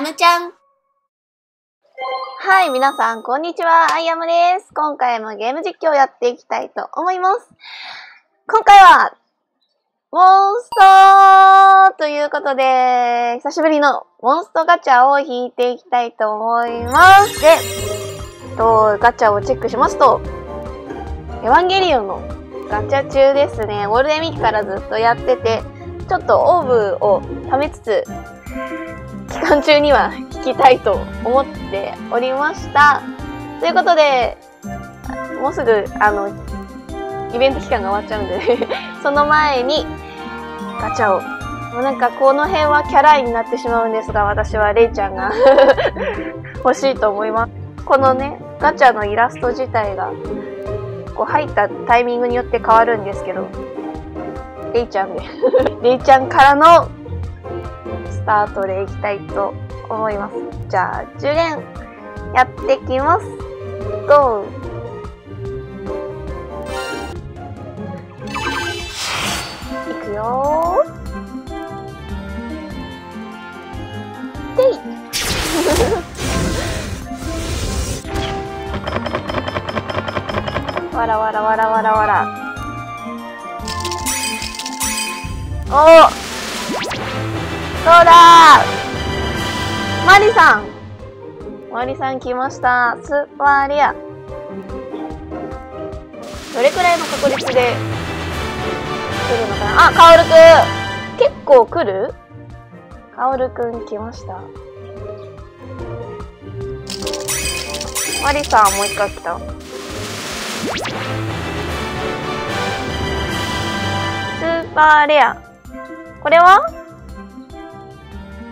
あむちゃん。はい、皆さん、こんにちは。アイアムです。今回もゲーム実況をやっていきたいと思います。今回は、モンストということで、久しぶりのモンストガチャを引いていきたいと思います。で、と、ガチャをチェックしますと、エヴァンゲリオンのガチャ中ですね。ゴールデンウィークからずっとやってて、ちょっとオーブを貯めつつ、期間中には聞きたいと思っておりました。ということで、もうすぐ、あの、イベント期間が終わっちゃうんでね その前に、ガチャを。もうなんかこの辺はキャラになってしまうんですが、私はレイちゃんが 欲しいと思います。このね、ガチャのイラスト自体が、こう入ったタイミングによって変わるんですけど、レイちゃんで レイちゃんからのタートでいきたいと思います。じゃあ、10連やってきます。ゴーいくよーでい わらわらわらわらわら。おおそうだマリさんマリさん来ました。スーパーレア。どれくらいの確率で来るのかな？あ、カオルくん結構来る？カオルくん来ました。マリさんもう一回来た。スーパーレア。これは？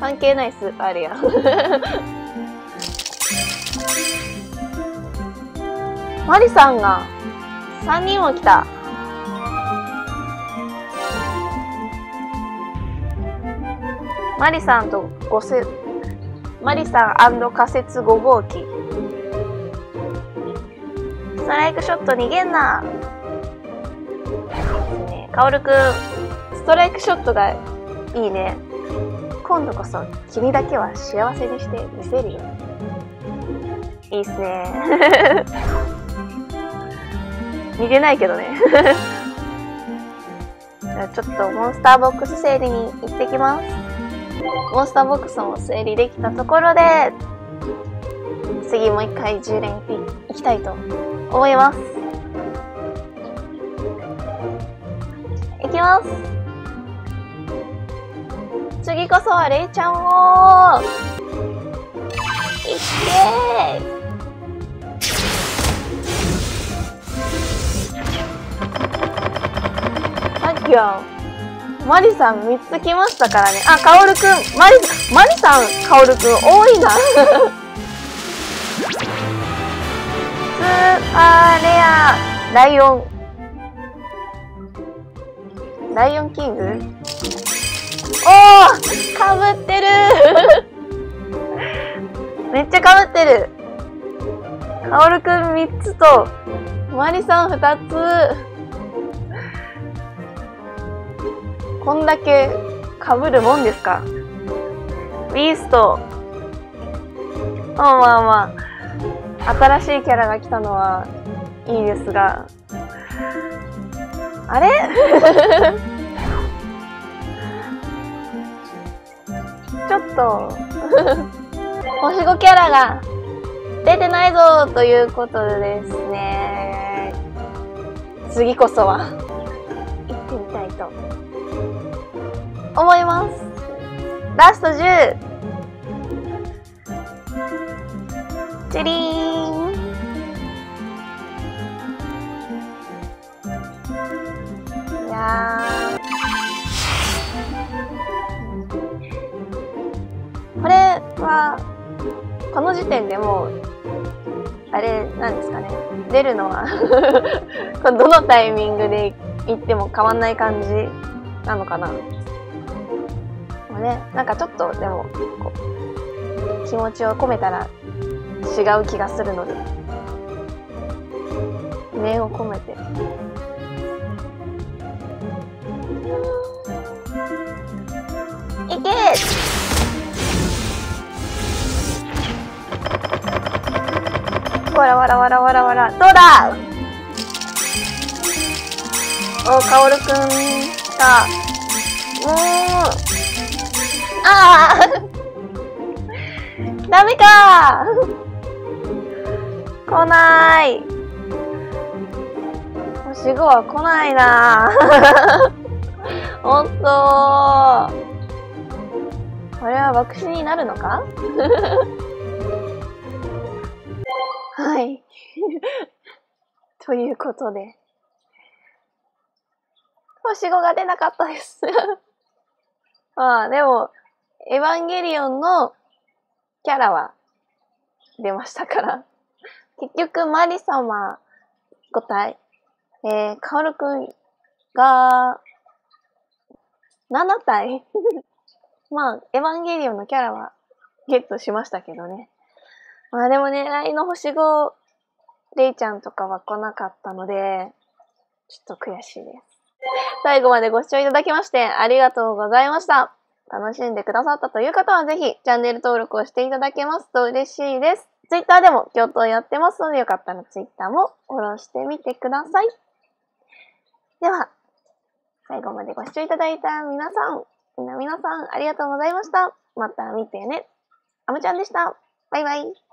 関係ないスーパーレア。マリさんが3人も来た。マリさんとごせ、マリさん仮説5号機ス。トライクショット逃げんな。ね、カオルくん、ストライクショットがいいね。今度こそ君だけは幸せにしてみせるよ。いいっすね。逃げないけどね。じゃあちょっとモンスターボックス整理に行ってきます。モンスターボックスも整理できたところで、次もう一回10連いきたいと思います。いきます。次こそはレイ。ちゃんをいってさっきはマリさん3つ来ましたからね。あ、カオルくん。マリ、マリさん、カオルくん多いなスー。パーレアライ。オンライ。オンキングおーかぶってる。めっちゃかぶってる。カオルくん3つとマリさん2つ。こんだけかぶるもんですか？ビースト。まあまあまあ。新しいキャラが来たのはいいですが。あれ？ちょっと。星5キャラが出てないぞということでですね。次こそは。行ってみたいと。思います。ラスト10チリーン。はこの時点でもうあれなんですかね。出るのは どのタイミングで行っても変わんない感じなのかな。ねなんかちょっとでもこう気持ちを込めたら違う気がするので。念を込めて。わらわらわらわらわら。どうだ？お、かおるくん。が、もう、ああ ダメか。来ない。星5は来ないな。おっとこれは爆死になるのか？はい。ということで。星5が出なかったです まあ、でも、エヴァンゲリオンのキャラは出ましたから結局、マリ様5体、えー、カオルくんが7体 まあ、エヴァンゲリオンのキャラはゲットしましたけどね。まあでも狙いの星5、レイちゃんとかは来なかったので、ちょっと悔しいです。最後までご視聴いただきましてありがとうございました。楽しんでくださったという方はぜひチャンネル登録をしていただけますと嬉しいです。Twitter でも共闘やってますのでよかったら Twitter もフォローしてみてください。では、最後までご視聴いただいた皆さん、みな皆さんありがとうございました。また見てね。あむちゃんでした。バイバイ。